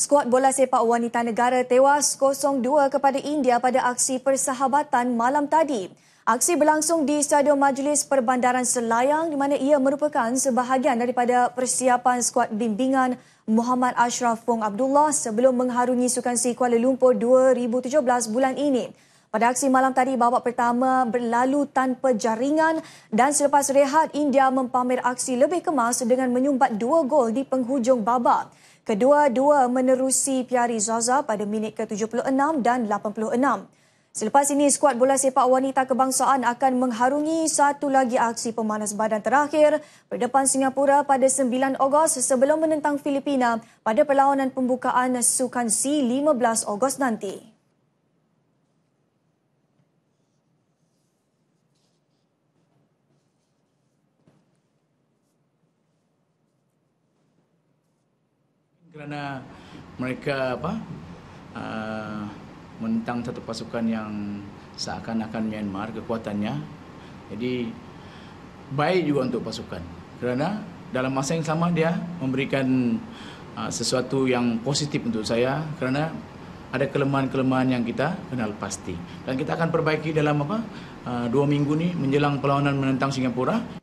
Skuad bola sepak wanita negara tewas 0-2 kepada India pada aksi persahabatan malam tadi. Aksi berlangsung di Stadium Majlis Perbandaran Selayang di mana ia merupakan sebahagian daripada persiapan skuad bimbingan Muhammad Ashraf Fong Abdullah sebelum mengharungi Sukan Si Kuala Lumpur 2017 bulan ini. Pada aksi malam tadi, babak pertama berlalu tanpa jaringan dan selepas rehat, India mempamer aksi lebih kemas dengan menyumbat dua gol di penghujung babak. Kedua-dua menerusi Piari Zaza pada minit ke-76 dan 86. Selepas ini, skuad bola sepak wanita kebangsaan akan mengharungi satu lagi aksi pemanas badan terakhir berdepan Singapura pada 9 Ogos sebelum menentang Filipina pada perlawanan pembukaan Sukan C 15 Ogos nanti. Kerana mereka apa uh, menentang satu pasukan yang seakan-akan Myanmar kekuatannya. Jadi baik juga untuk pasukan. Kerana dalam masa yang sama dia memberikan uh, sesuatu yang positif untuk saya. Kerana ada kelemahan-kelemahan yang kita kenal pasti. Dan kita akan perbaiki dalam apa uh, dua minggu ni menjelang perlawanan menentang Singapura